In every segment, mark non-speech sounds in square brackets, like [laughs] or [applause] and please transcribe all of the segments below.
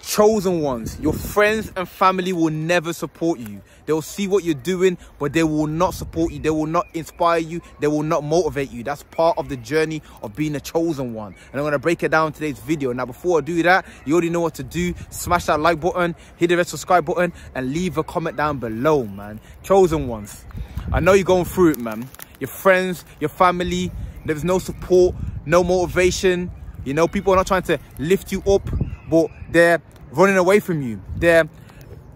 chosen ones. Your friends and family will never support you. They'll see what you're doing but they will not support you. They will not inspire you. They will not motivate you. That's part of the journey of being a chosen one. And i'm going to break it down in today's video. Now before i do that you already know what to do. Smash that like button hit the red subscribe button and leave a comment down below man. Chosen ones. I know you're going through it man. Your friends your family there's no support no motivation. You know people are not trying to lift you up but they're running away from you. They're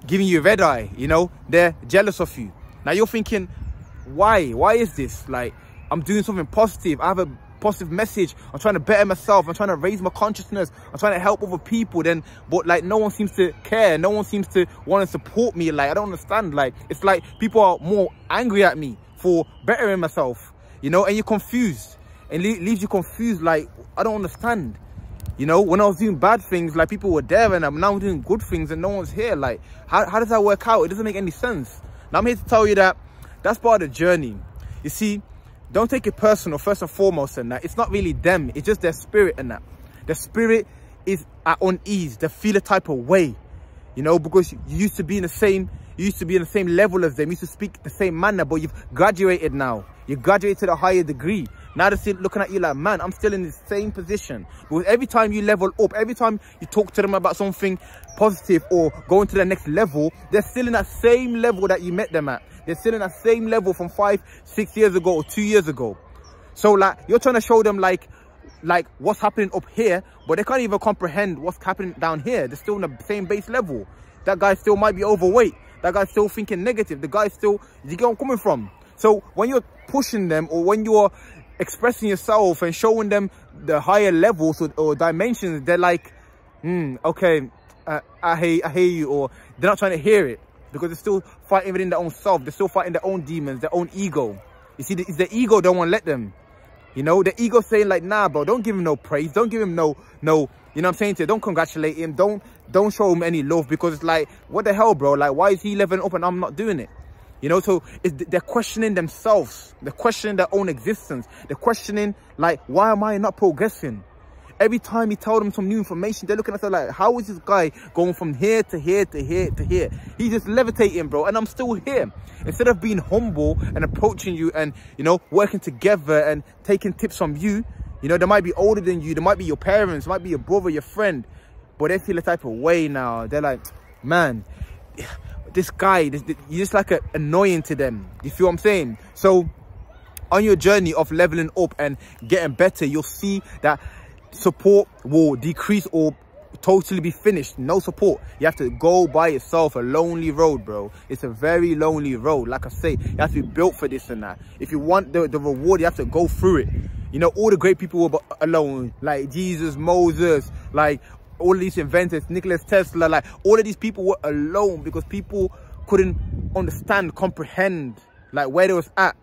giving you a red eye, you know, they're jealous of you. Now you're thinking, why? Why is this? Like, I'm doing something positive. I have a positive message. I'm trying to better myself. I'm trying to raise my consciousness. I'm trying to help other people. Then, but like, no one seems to care. No one seems to want to support me. Like, I don't understand. Like, it's like people are more angry at me for bettering myself, you know, and you're confused. And leaves you confused. Like, I don't understand. You know, when I was doing bad things, like people were there and I'm now doing good things and no one's here. Like, how, how does that work out? It doesn't make any sense. Now I'm here to tell you that that's part of the journey. You see, don't take it personal first and foremost and that. It's not really them. It's just their spirit and that. Their spirit is at unease. They feel a type of way. You know, because you used to be in the same, you used to be in the same level as them. You used to speak the same manner, but you've graduated now. You graduated to a higher degree. Now they're looking at you like, man, I'm still in the same position. Because every time you level up, every time you talk to them about something positive or going to the next level, they're still in that same level that you met them at. They're still in that same level from five, six years ago or two years ago. So like, you're trying to show them like, like what's happening up here, but they can't even comprehend what's happening down here. They're still in the same base level. That guy still might be overweight. That guy's still thinking negative. The guy's still, you get where I'm coming from? So when you're pushing them or when you're expressing yourself and showing them the higher levels or, or dimensions, they're like, hmm, okay, uh, I hear, I hear you, or they're not trying to hear it because they're still fighting within their own self. They're still fighting their own demons, their own ego. You see, the ego don't want to let them. You know, the ego saying like, nah, bro, don't give him no praise. Don't give him no, no, you know what I'm saying to? Don't congratulate him. Don't, don't show him any love because it's like, what the hell, bro? Like, why is he leveling up and I'm not doing it? You know, so they're questioning themselves. They're questioning their own existence. They're questioning, like, why am I not progressing? Every time you tell them some new information, they're looking at it like, how is this guy going from here to here to here to here? He's just levitating, bro, and I'm still here. Instead of being humble and approaching you and, you know, working together and taking tips from you, you know, they might be older than you. They might be your parents, might be your brother, your friend, but they feel a type of way now. They're like, man, this guy, this, this, you're just like a, annoying to them. You feel what I'm saying? So on your journey of leveling up and getting better, you'll see that support will decrease or totally be finished. No support. You have to go by yourself, a lonely road, bro. It's a very lonely road. Like I say, you have to be built for this and that. If you want the, the reward, you have to go through it. You know, all the great people were alone, like Jesus, Moses, like all these inventors, Nikola Tesla, like all of these people were alone because people couldn't understand, comprehend like where they was at.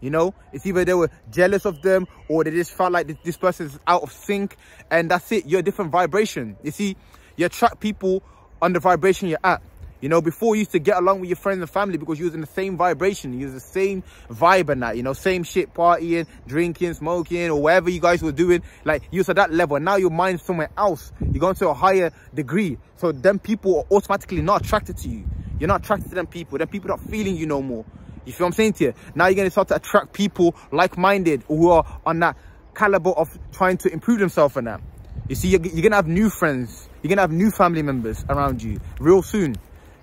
You know, it's either they were jealous of them or they just felt like this, this person is out of sync and that's it. You're a different vibration. You see, you attract people on the vibration you're at. You know, before you used to get along with your friends and family because you was in the same vibration. You was the same vibe and that, you know, same shit, partying, drinking, smoking, or whatever you guys were doing. Like, you was at that level. Now your mind's somewhere else. You're going to a higher degree. So them people are automatically not attracted to you. You're not attracted to them people. Them people not feeling you no more. You feel what I'm saying to you? Now you're going to start to attract people like-minded who are on that caliber of trying to improve themselves and that. You see, you're, you're going to have new friends. You're going to have new family members around you real soon.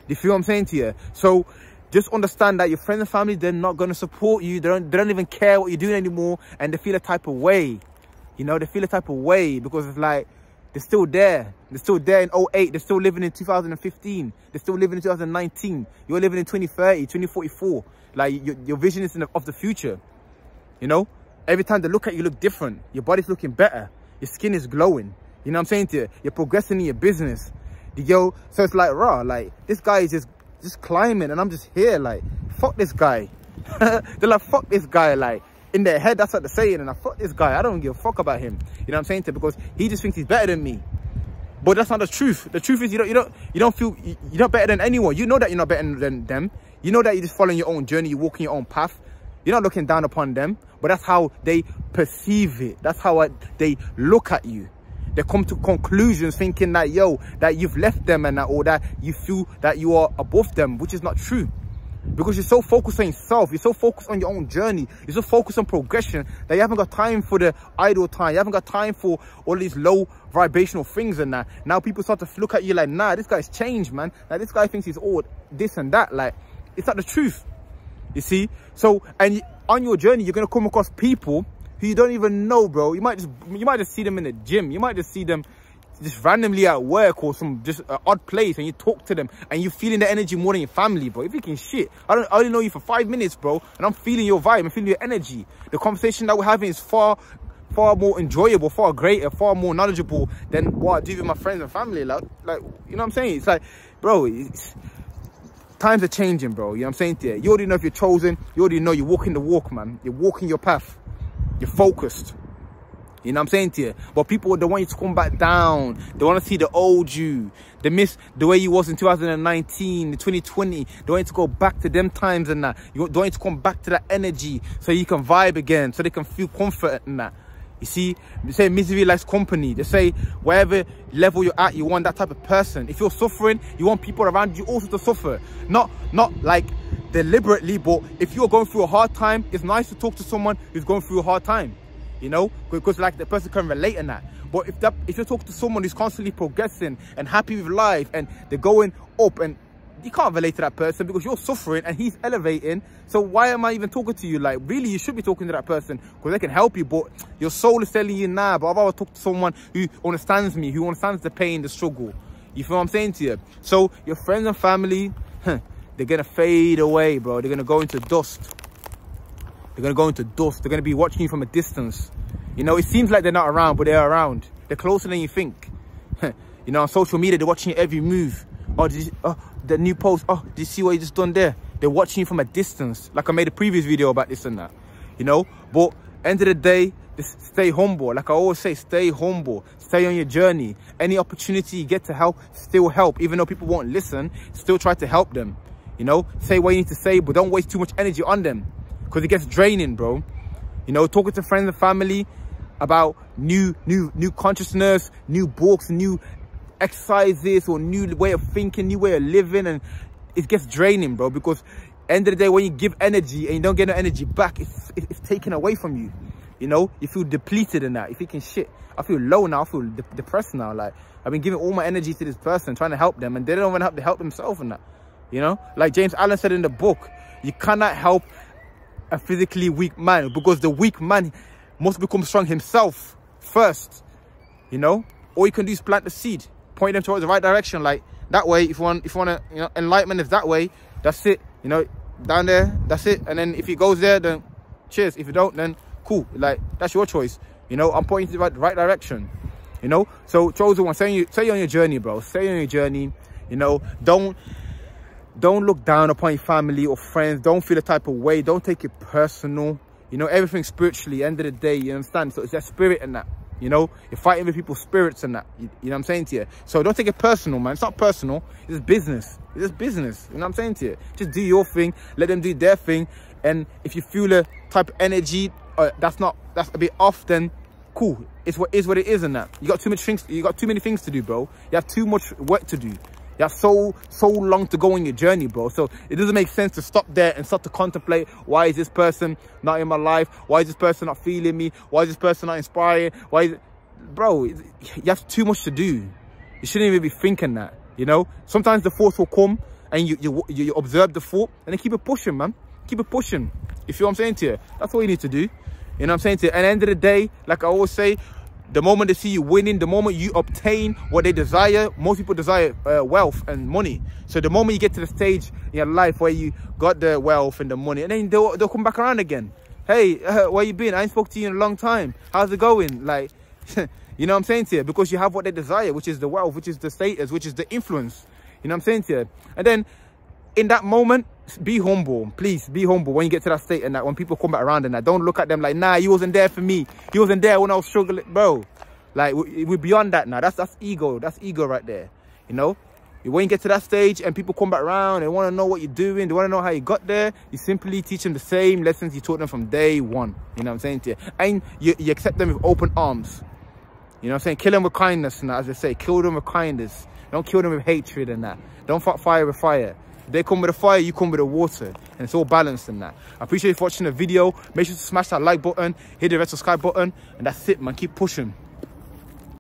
You feel what I'm saying to you? So just understand that your friends and family, they're not going to support you. They don't, they don't even care what you're doing anymore. And they feel a type of way. You know, they feel a type of way because it's like, they're still there. They're still there in 08. They're still living in 2015. They're still living in 2019. You're living in 2030, 2044. Like your, your vision is the, of the future. You know, every time they look at you, look different. Your body's looking better. Your skin is glowing. You know what I'm saying to you? You're progressing in your business yo so it's like raw like this guy is just just climbing and i'm just here like fuck this guy. [laughs] They're like fuck this guy like in their head that's what they're saying and i fuck this guy i don't give a fuck about him. You know what i'm saying? To because he just thinks he's better than me. But that's not the truth. The truth is you don't you don't you don't feel you're not better than anyone. You know that you're not better than them. You know that you're just following your own journey you're walking your own path. You're not looking down upon them but that's how they perceive it. That's how they look at you They come to conclusions thinking that, yo, that you've left them and that, or that you feel that you are above them, which is not true. Because you're so focused on yourself, you're so focused on your own journey, you're so focused on progression that you haven't got time for the idle time, you haven't got time for all these low vibrational things and that. Now people start to look at you like, nah, this guy's changed, man. Like this guy thinks he's all this and that. Like, it's not the truth. You see? So, and on your journey, you're going to come across people who you don't even know, bro. You might just, you might just see them in the gym. You might just see them just randomly at work or some just uh, odd place and you talk to them and you're feeling the energy more than your family, bro. You're thinking, shit, I don't, I only know you for five minutes, bro. And I'm feeling your vibe. I'm feeling your energy. The conversation that we're having is far, far more enjoyable, far greater, far more knowledgeable than what I do with my friends and family. Like, like you know what I'm saying? It's like, bro, it's, times are changing, bro. You know what I'm saying to you? You already know if you're chosen. You already know you're walking the walk, man. You're walking your path. You're focused. You know what I'm saying to you? But people, they want you to come back down. They want to see the old you. They miss the way you was in 2019, 2020. They want you to go back to them times and that. You they want you to come back to that energy so you can vibe again, so they can feel comfort in that. You see, they say misery likes company. They say wherever level you're at, you want that type of person. If you're suffering, you want people around you also to suffer. Not, not like deliberately, but if you're going through a hard time, it's nice to talk to someone who's going through a hard time you know because like the person can relate in that but if that if you talk to someone who's constantly progressing and happy with life and they're going up and you can't relate to that person because you're suffering and he's elevating so why am i even talking to you like really you should be talking to that person because they can help you but your soul is telling you nah but i'd rather talk to someone who understands me who understands the pain the struggle you feel what i'm saying to you so your friends and family huh, they're gonna fade away bro they're gonna go into dust they're going to go into dust. They're going to be watching you from a distance. You know, it seems like they're not around, but they're around. They're closer than you think. [laughs] you know, on social media, they're watching every move. Oh, you, oh, the new post. Oh, did you see what you just done there? They're watching you from a distance. Like I made a previous video about this and that. You know, but end of the day, just stay humble. Like I always say, stay humble. Stay on your journey. Any opportunity you get to help, still help. Even though people won't listen, still try to help them. You know, say what you need to say, but don't waste too much energy on them because it gets draining, bro. You know, talking to friends and family about new, new, new consciousness, new books, new exercises or new way of thinking, new way of living. And it gets draining, bro, because end of the day, when you give energy and you don't get no energy back, it's, it's taken away from you. You know, you feel depleted in that. You're thinking, shit, I feel low now. I feel de depressed now. Like, I've been giving all my energy to this person, trying to help them, and they don't even have to help themselves in that. You know, like James Allen said in the book, you cannot help a physically weak man because the weak man must become strong himself first you know all you can do is plant the seed point them towards the right direction like that way if you want if you want to you know enlightenment is that way that's it you know down there that's it and then if he goes there then cheers if you don't then cool like that's your choice you know i'm pointing to the right, right direction you know so chosen one say you say on your journey bro stay on your journey you know don't don't look down upon your family or friends don't feel a type of way don't take it personal you know everything spiritually end of the day you understand so it's that spirit and that you know you're fighting with people's spirits and that. You, you, know what i'm saying to you? So don't take it personal man. It's not personal. It's business. It's business. You know what i'm saying to you? Just do your thing. Let them do their thing. And if you feel a type of energy uh, that's not that's a bit off then cool. It's what is what it is and that. You got too much things you got too many things to do bro. You have too much work to do you have so, so long to go on your journey, bro. So it doesn't make sense to stop there and start to contemplate, why is this person not in my life? Why is this person not feeling me? Why is this person not inspiring? Why is. Bro, you have too much to do. You shouldn't even be thinking that, you know? Sometimes the thoughts will come and you, you, you observe the thought and then keep it pushing, man. Keep it pushing. You feel what I'm saying to you? That's all you need to do. You know what I'm saying to you? At the end of the day, like I always say, the moment they see you winning, the moment you obtain what they desire, most people desire uh, wealth and money. So the moment you get to the stage in your life where you got the wealth and the money, and then they'll, they'll come back around again. Hey, uh, where you been? I ain't spoke to you in a long time. How's it going? Like, [laughs] you know what I'm saying to you? Because you have what they desire, which is the wealth, which is the status, which is the influence. You know what I'm saying to you? And then in that moment, be humble. Please be humble when you get to that state and that when people come back around and that, don't look at them like, nah, you wasn't there for me. You wasn't there when I was struggling, bro. Like we're beyond that now. That's that's ego. That's ego right there. You know, when you get to that stage and people come back around and want to know what you're doing, they want to know how you got there, you simply teach them the same lessons you taught them from day one. You know what I'm saying to you? And you, you accept them with open arms. You know what I'm saying? Kill them with kindness and as they say. Kill them with kindness. Don't kill them with hatred and that. Don't fight fire with fire. They come with a fire, you come with a water. And it's all balanced in that. I appreciate you for watching the video. Make sure to smash that like button, hit the red subscribe button, and that's it, man. Keep pushing.